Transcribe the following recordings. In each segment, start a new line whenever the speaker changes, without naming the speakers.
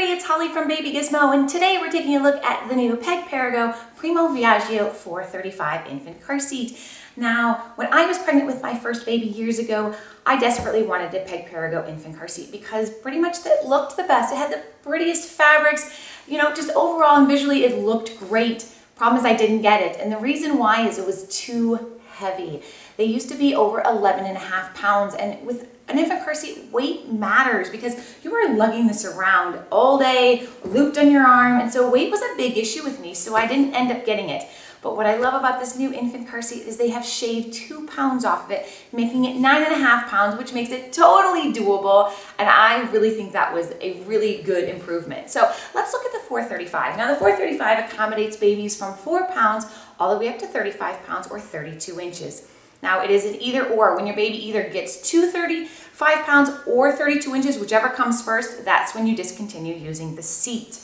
everybody, it's Hollie from Baby Gizmo and today we're taking a look at the new Peg Perego Primo Viaggio 435 infant car seat. Now, when I was pregnant with my first baby years ago, I desperately wanted a Peg Perego infant car seat because pretty much it looked the best. It had the prettiest fabrics, you know, just overall and visually it looked great. Problem is I didn't get it and the reason why is it was too heavy. They used to be over 11 and a half pounds and with an infant car seat weight matters because you are lugging this around all day, looped on your arm. And so weight was a big issue with me, so I didn't end up getting it. But what I love about this new infant car seat is they have shaved two pounds off of it, making it nine and a half pounds, which makes it totally doable. And I really think that was a really good improvement. So let's look at the 435. Now the 435 accommodates babies from four pounds all the way up to 35 pounds or 32 inches. Now it is an either or. When your baby either gets 230 five pounds or 32 inches, whichever comes first, that's when you discontinue using the seat.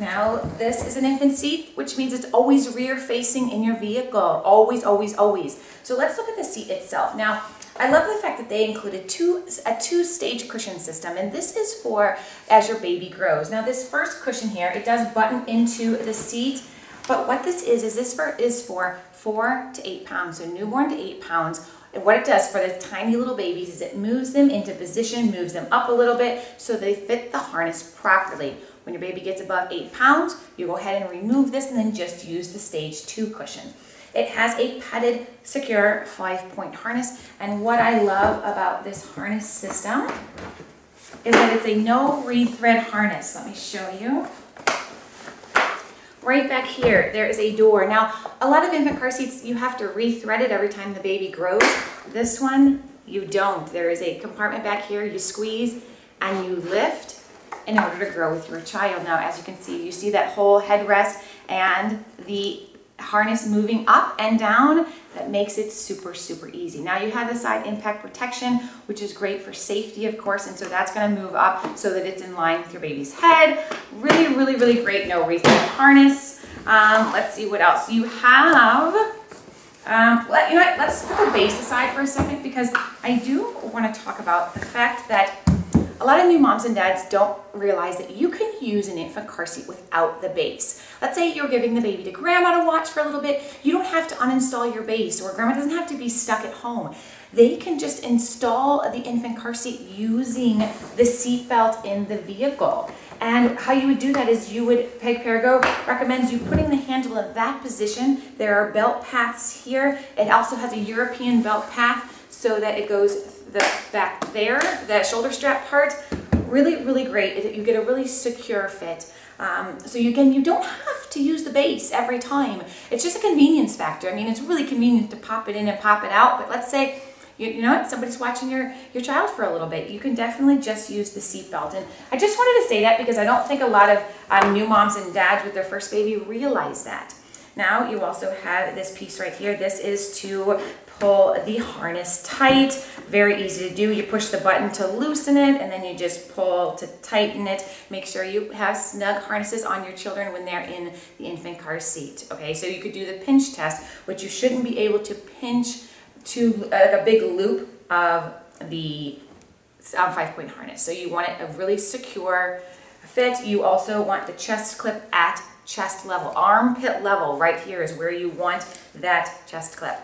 Now, this is an infant seat, which means it's always rear facing in your vehicle. Always, always, always. So let's look at the seat itself. Now, I love the fact that they included two, a two-stage cushion system, and this is for as your baby grows. Now, this first cushion here, it does button into the seat, but what this is, is this for, is for four to eight pounds, so newborn to eight pounds, what it does for the tiny little babies is it moves them into position, moves them up a little bit so they fit the harness properly. When your baby gets above eight pounds, you go ahead and remove this and then just use the stage two cushion. It has a padded, secure five-point harness. And what I love about this harness system is that it's a no rethread harness. Let me show you. Right back here, there is a door. Now, a lot of infant car seats, you have to rethread it every time the baby grows. This one, you don't. There is a compartment back here, you squeeze and you lift in order to grow with your child. Now, as you can see, you see that whole headrest and the harness moving up and down that makes it super, super easy. Now you have the side impact protection, which is great for safety, of course, and so that's gonna move up so that it's in line with your baby's head. Really, really, really great no rethread harness. Um, let's see what else. You have, um, let, you know what, let's put the base aside for a second because I do wanna talk about the fact that a lot of new moms and dads don't realize that you can use an infant car seat without the base. Let's say you're giving the baby to grandma to watch for a little bit. You don't have to uninstall your base or grandma doesn't have to be stuck at home. They can just install the infant car seat using the seat belt in the vehicle. And how you would do that is you would, Peg Perego recommends you putting the handle in that position. There are belt paths here. It also has a European belt path so that it goes the back there, that shoulder strap part, really, really great. That you get a really secure fit. Um, so you, again, you don't have to use the base every time. It's just a convenience factor. I mean, it's really convenient to pop it in and pop it out, but let's say, you, you know what, somebody's watching your, your child for a little bit. You can definitely just use the seatbelt. And I just wanted to say that because I don't think a lot of um, new moms and dads with their first baby realize that. Now you also have this piece right here. This is to pull the harness tight. Very easy to do. You push the button to loosen it and then you just pull to tighten it. Make sure you have snug harnesses on your children when they're in the infant car seat. Okay, so you could do the pinch test, which you shouldn't be able to pinch to like a big loop of the um, five point harness. So you want it a really secure fit. You also want the chest clip at chest level. Armpit level right here is where you want that chest clip.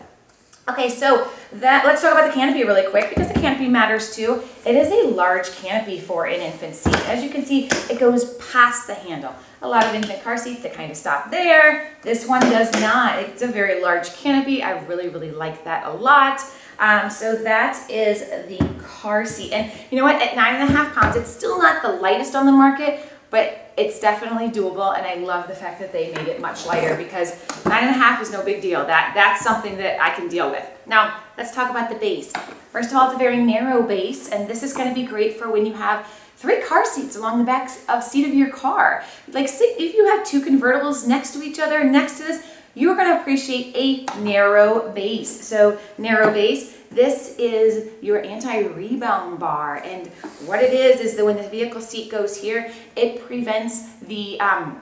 Okay, so that let's talk about the canopy really quick because the canopy matters too. It is a large canopy for an infant seat. As you can see, it goes past the handle. A lot of infant car seats that kind of stop there. This one does not. It's a very large canopy. I really, really like that a lot. Um, so that is the car seat. And you know what, at nine and a half pounds, it's still not the lightest on the market, but it's definitely doable and I love the fact that they made it much lighter because nine and a half is no big deal. That, that's something that I can deal with. Now, let's talk about the base. First of all, it's a very narrow base and this is gonna be great for when you have three car seats along the back of seat of your car. Like if you have two convertibles next to each other, next to this, you're gonna appreciate a narrow base. So narrow base, this is your anti-rebound bar. And what it is, is that when the vehicle seat goes here, it prevents the um,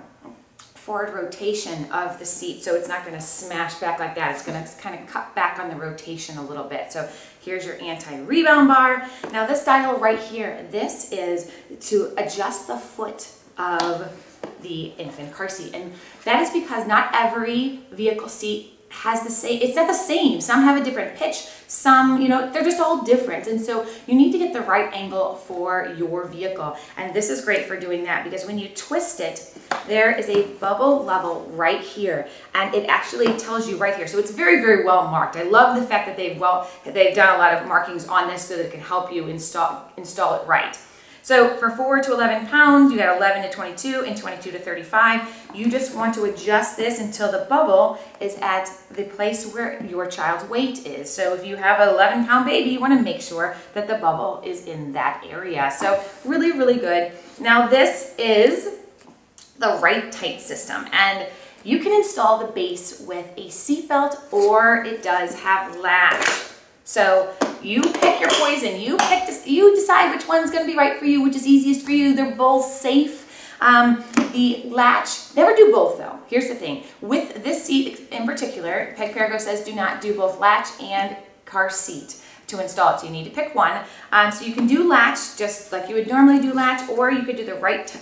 forward rotation of the seat. So it's not gonna smash back like that. It's gonna kind of cut back on the rotation a little bit. So here's your anti-rebound bar. Now this dial right here, this is to adjust the foot of the infant car seat. And that is because not every vehicle seat has the same, it's not the same. Some have a different pitch, some, you know, they're just all different. And so you need to get the right angle for your vehicle. And this is great for doing that because when you twist it, there is a bubble level right here. And it actually tells you right here. So it's very, very well marked. I love the fact that they've well, they've done a lot of markings on this so that it can help you install, install it right. So for 4 to 11 pounds, you got 11 to 22 and 22 to 35. You just want to adjust this until the bubble is at the place where your child's weight is. So if you have an 11 pound baby, you want to make sure that the bubble is in that area. So really, really good. Now this is the right tight system and you can install the base with a seatbelt or it does have latch. So you pick your poison. You pick. You decide which one's going to be right for you, which is easiest for you. They're both safe. Um, the latch, never do both though. Here's the thing. With this seat in particular, Peg Perego says do not do both latch and car seat to install it. So you need to pick one. Um, so you can do latch just like you would normally do latch, or you could do the right,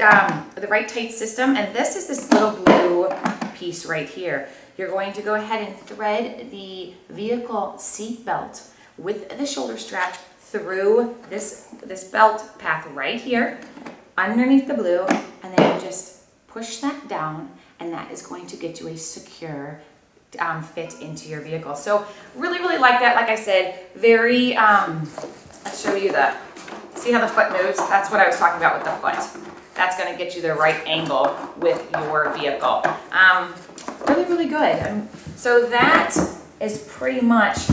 um, the right tight system. And this is this little blue piece right here. You're going to go ahead and thread the vehicle seat belt with the shoulder strap through this, this belt path right here, underneath the blue, and then you just push that down, and that is going to get you a secure um, fit into your vehicle. So really, really like that. Like I said, very, um, let's show you the, see how the foot moves? That's what I was talking about with the foot. That's gonna get you the right angle with your vehicle. Um, really, really good. So that is pretty much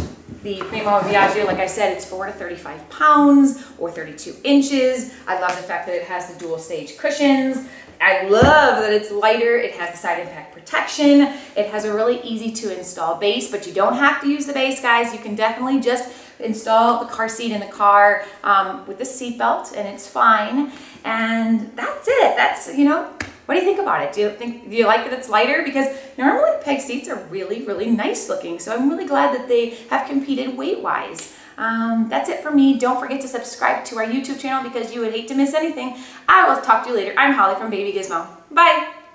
the Primo Viaggio, like I said, it's 4 to 35 pounds or 32 inches. I love the fact that it has the dual stage cushions. I love that it's lighter. It has the side impact protection. It has a really easy to install base, but you don't have to use the base, guys. You can definitely just install the car seat in the car um, with the seat belt and it's fine. And that's it. That's, you know, what do you think about it? Do you think do you like that it's lighter? Because normally peg seats are really, really nice looking. So I'm really glad that they have competed weight-wise. Um, that's it for me. Don't forget to subscribe to our YouTube channel because you would hate to miss anything. I will talk to you later. I'm Hollie from Baby Gizmo. Bye!